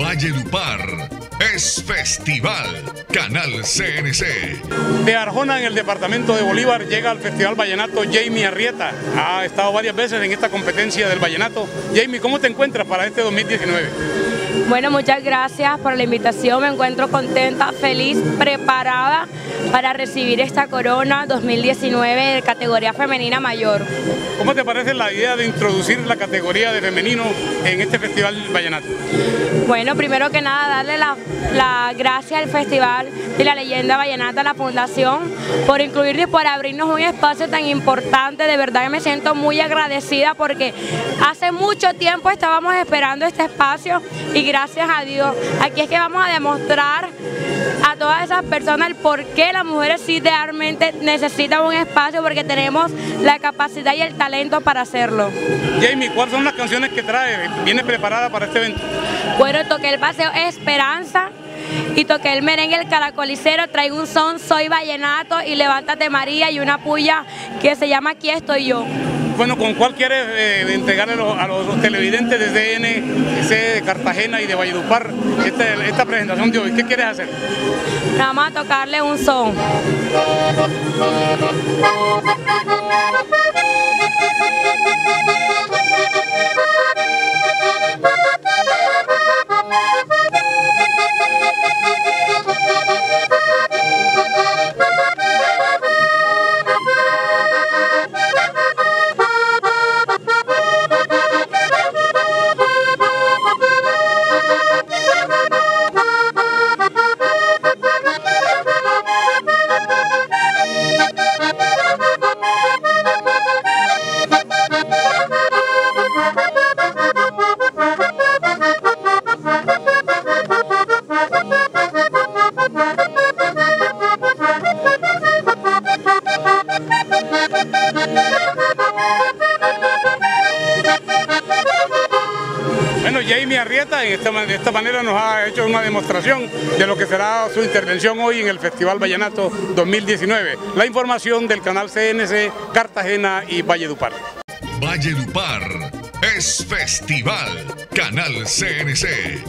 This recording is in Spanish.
Valledupar es festival. Canal CNC. De Arjona, en el departamento de Bolívar, llega al Festival Vallenato Jamie Arrieta. Ha estado varias veces en esta competencia del Vallenato. Jamie, ¿cómo te encuentras para este 2019? Bueno, muchas gracias por la invitación. Me encuentro contenta, feliz, preparada para recibir esta corona 2019 de categoría femenina mayor. ¿Cómo te parece la idea de introducir la categoría de femenino en este Festival Vallenato? Bueno, primero que nada, darle la, la gracia al Festival de la Leyenda Vallenata, la Fundación, por incluir y por abrirnos un espacio tan importante. De verdad que me siento muy agradecida porque hace mucho tiempo estábamos esperando este espacio y gracias a Dios, aquí es que vamos a demostrar a todas esas personas el por qué las mujeres sí realmente necesitan un espacio porque tenemos la capacidad y el talento para hacerlo. Jamie, ¿cuáles son las canciones que trae? ¿Viene preparada para este evento? Bueno, toqué el paseo Esperanza y toqué el merengue El Caracolicero, traigo un son Soy Vallenato y Levántate María y una puya que se llama Aquí estoy yo. Bueno, ¿con cuál quieres eh, entregarle a los, televidentes de DN, de Cartagena y de Valledupar esta, esta presentación de hoy? ¿Qué quieres hacer? Nada más tocarle un son. Bueno, Jamie Arrieta de esta, de esta manera nos ha hecho una demostración de lo que será su intervención hoy en el Festival Vallenato 2019. La información del canal CNC, Cartagena y Valledupar. Valledupar es festival. Canal CNC.